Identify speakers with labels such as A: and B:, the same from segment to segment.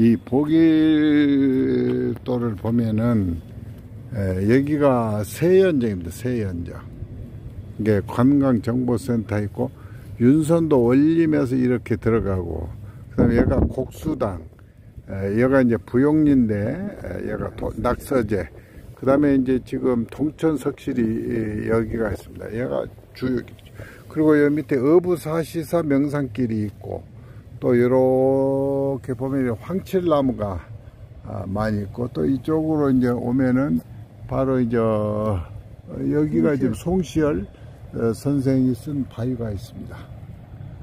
A: 이 보길도를 보면은 에, 여기가 세연정입니다. 세연정. 이게 관광정보센터 있고 윤선도 올리면서 이렇게 들어가고 그다음에 여기가 곡수당 에, 여기가 이제 부용리인데 에, 여기가 도, 낙서제 그 다음에 이제 지금 동천석실이 여기가 있습니다. 여기가 주요 그리고 여기 밑에 어부사시사 명산길이 있고 또 이렇게 보면 황칠나무가 아, 많이 있고 또 이쪽으로 이제 오면은 바로 이제 여기가 지금 송시열 어, 선생이 쓴 바위가 있습니다.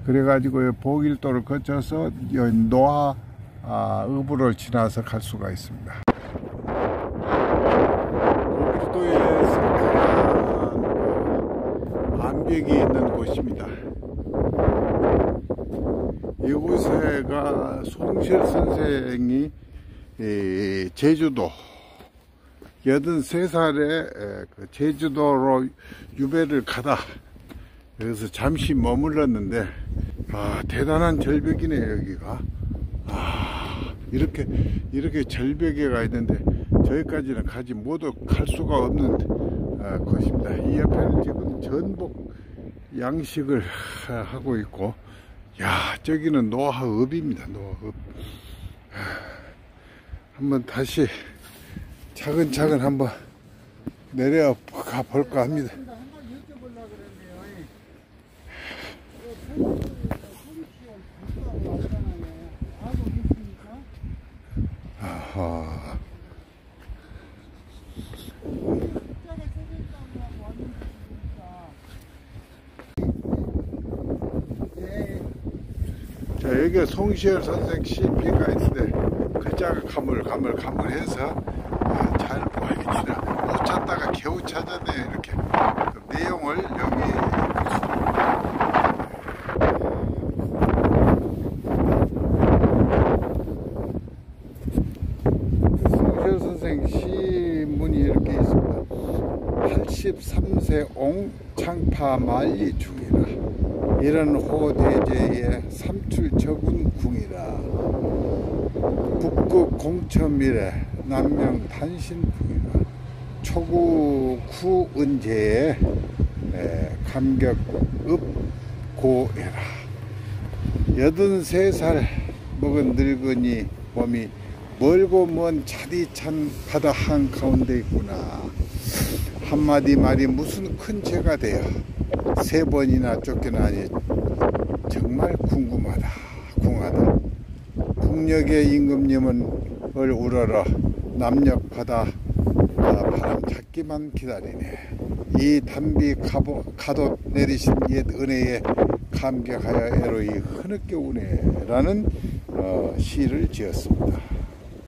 A: 그래가지고 보길도를 거쳐서 노아 아, 의부를 지나서 갈 수가 있습니다. 보길도에서 암벽이 있는 곳입니다. 이곳에가 송실 선생이 제주도 83살에 그 제주도로 유배를 가다 여기서 잠시 머물렀는데 아 대단한 절벽이네 여기가. 아 이렇게 이렇게 절벽에 가 있는데 저기까지는 가지 갈 수가 없는 아, 곳입니다. 이 옆에는 지금 전복 양식을 하고 있고 야 저기는 노하읍입니다 노하읍 한번 다시 차근차근 한번 내려 가 볼까 합니다 아하. 자, 여기 송시열 선생 시비가 있는데 글자가 가물 가물 가물해서 아, 잘 보이기는 못 찾다가 겨우 찾았네 이렇게. 그 내용을 여기 송시열 선생 시문이 이렇게 있습니다 83세 옹 창파 만리 중이라. 이런 호대제의 삼출 적운 궁이라. 북극 공천미래 남명 단신궁이라. 초구 구은제의 감격 읍 고해라. 여든 세 살 먹은 늙은이 몸이 멀고 먼 차디찬 바다 한가운데 있구나 한마디 말이 무슨 큰 죄가 되어 세 번이나 쫓겨나니 정말 궁금하다 궁하다. 북녘의 임금님은 을 우러러 남녘 바다 바람 찾기만 기다리네. 이 담비 가보, 가도 내리신 옛 은혜에 감격하여 애로이 흐느껴 우네 라는 어, 시를 지었습니다